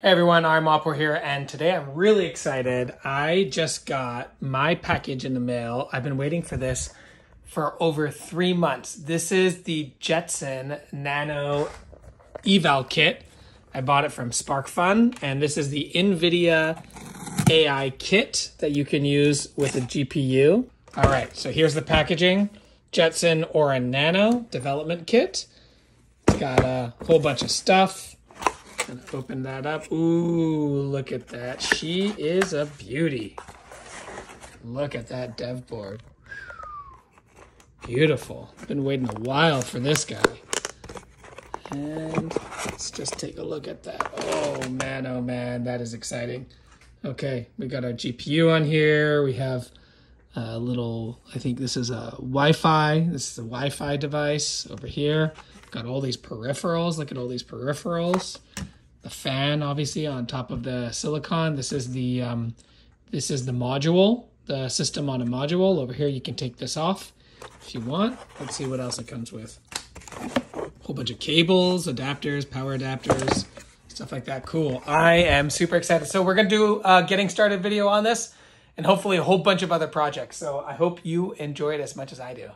Hey everyone, I'm Oppo here, and today I'm really excited. I just got my package in the mail. I've been waiting for this for over three months. This is the Jetson Nano eval kit. I bought it from SparkFun, and this is the NVIDIA AI kit that you can use with a GPU. All right, so here's the packaging. Jetson Orin Nano development kit. It's got a whole bunch of stuff Open that up. Ooh, look at that. She is a beauty. Look at that dev board. Beautiful. Been waiting a while for this guy. And let's just take a look at that. Oh man, oh man, that is exciting. Okay, we got our GPU on here. We have a little, I think this is a Wi-Fi. This is a Wi-Fi device over here. Got all these peripherals. Look at all these peripherals the fan obviously on top of the silicon. This is the um, this is the module, the system on a module. Over here you can take this off if you want. Let's see what else it comes with. A whole bunch of cables, adapters, power adapters, stuff like that. Cool. I am super excited. So we're gonna do a getting started video on this and hopefully a whole bunch of other projects. So I hope you enjoy it as much as I do.